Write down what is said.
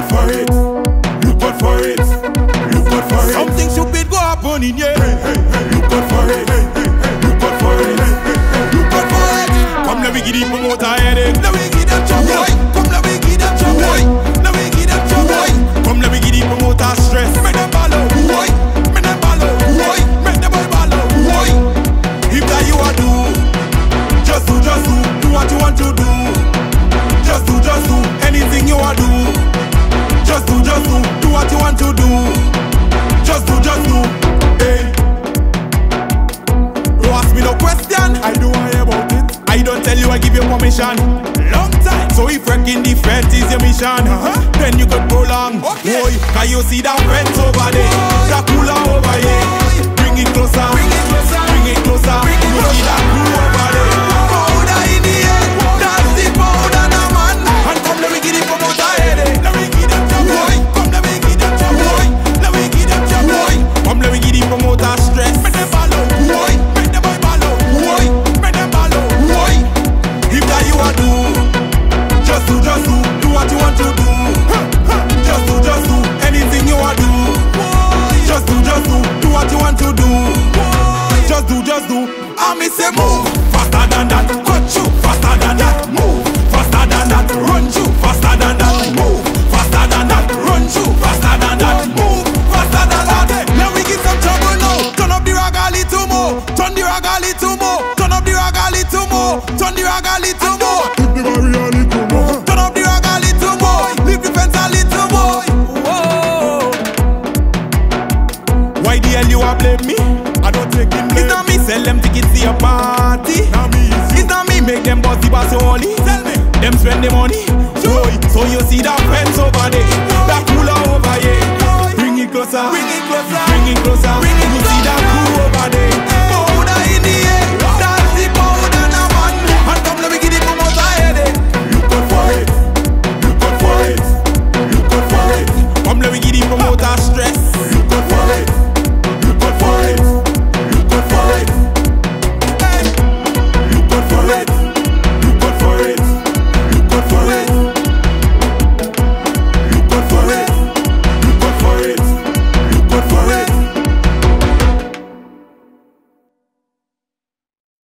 out for it. Look out for it. Look out for it. Something stupid go happen in here. Hey, hey, hey. Look out for it. Hey, hey, hey. Look out for it. Hey, hey, hey. Look out for it. Come let me give the promoter headache. Don't tell you, I give you permission. Long time. So if wrecking the fence is your mission, Uh-huh. then you could prolong. Okay. Boy, can you see that fence over there? That just do. I me say move faster than that, cut you faster than that, move faster than that, run you faster than that, move faster than that, run you faster than that, move faster than that. Now we give some trouble now. Turn up the rag a little more, turn the rag a little more, turn up the rag a little more, turn the rag a little more, Keep the barrier little more. turn up the rag a little more, leave the fence a little more. Why the hell you a blame me? I don't take in blame. Sell them tickets to your party. Now me, it's not me make them bust the only. Tell me, them spend the money. Boy, so you see that fence over there, that cooler over here. Bring it closer, bring it closer, bring it closer. Bring